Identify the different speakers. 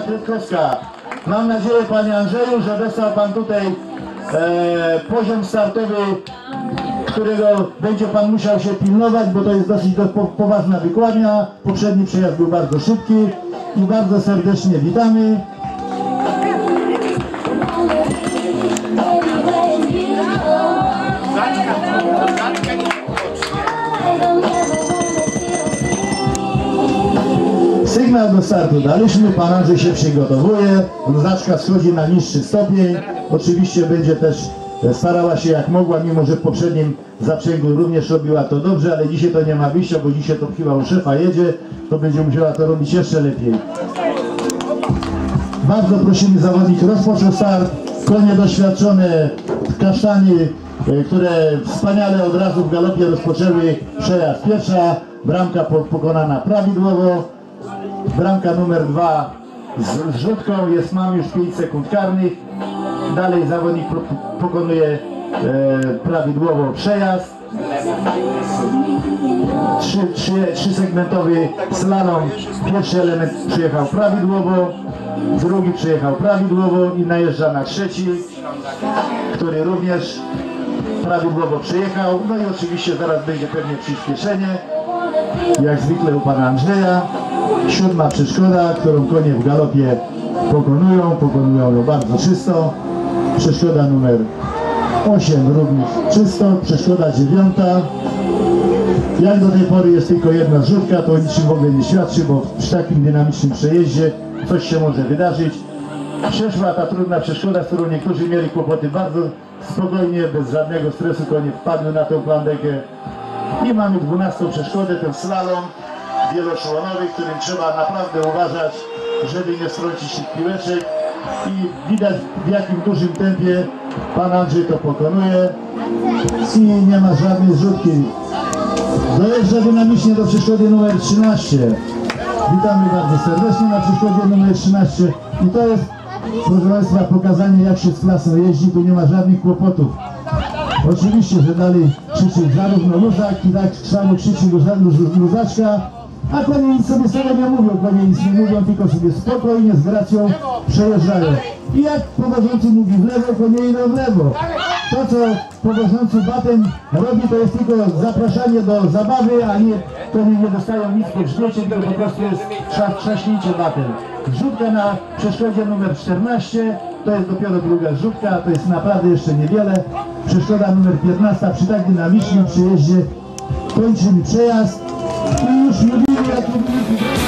Speaker 1: Kwiatkowska. Mam nadzieję, panie Andrzeju, że dostał pan tutaj e, poziom startowy, którego będzie pan musiał się pilnować, bo to jest dosyć do, po, poważna wykładnia. Poprzedni przejazd był bardzo szybki i bardzo serdecznie witamy. Sygnał do startu. Daliśmy, pan Andrzej się przygotowuje, znaczka schodzi na niższy stopień, oczywiście będzie też e, starała się jak mogła, mimo że w poprzednim zaprzęgu również robiła to dobrze, ale dzisiaj to nie ma wyjścia, bo dzisiaj to chyba u szefa jedzie, to będzie musiała to robić jeszcze lepiej. Bardzo prosimy zawodnik rozpoczął start, konie doświadczone, kasztani, e, które wspaniale od razu w galopie rozpoczęły przejazd. Pierwsza bramka po, pokonana prawidłowo, bramka numer dwa z rzutką, jest mam już 5 sekund karnych, dalej zawodnik pokonuje e, prawidłowo przejazd. Trzy, trzy, trzysegmentowy slalom. Pierwszy element przyjechał prawidłowo, drugi przyjechał prawidłowo i najeżdża na trzeci, który również prawidłowo przyjechał. No i oczywiście zaraz będzie pewnie przyspieszenie, jak zwykle u pana Andrzeja. Siódma przeszkoda, którą konie w galopie pokonują, pokonują ją bardzo czysto. Przeszkoda numer 8 również czysto, przeszkoda dziewiąta. Jak do tej pory jest tylko jedna zrzutka, to niczym w ogóle nie świadczy, bo przy takim dynamicznym przejeździe coś się może wydarzyć. Przeszła ta trudna przeszkoda, z którą niektórzy mieli kłopoty bardzo spokojnie, bez żadnego stresu, konie wpadły na tą plandekę. I mamy 12 przeszkodę, ten slalom wieloszłonowy, którym trzeba naprawdę uważać, żeby nie strącić się piłeczek. I widać w jakim dużym tempie pan Andrzej to pokonuje i nie ma żadnej zrzutki. Dojeżdża dynamicznie do przeszkody numer 13. Witamy bardzo serdecznie na przeszkodzie numer 13. I to jest, proszę Państwa, pokazanie jak się z klasą jeździ, tu nie ma żadnych kłopotów. Oczywiście, że dalej krzyczy zarówno luzak, i tak samo krzyczy luza- luz- luzaczka, a konie nic sobie same nie mówią, konie nic nie mówią, tylko sobie spokojnie, z gracją przejeżdżają. I jak powożący mówi w lewo, idą w lewo. To, co powożący batem robi, to jest tylko zapraszanie do zabawy, a nie, konie nie dostają nic po tylko po prostu jest trza- trzaśnięcie batem. Rzutka na przeszkodzie numer 14, to jest dopiero druga rzutka, to jest naprawdę jeszcze niewiele. Przeszkoda numer 15 przy tak dynamicznym przyjeździe kończymy przejazd i już mówimy jak mówimy.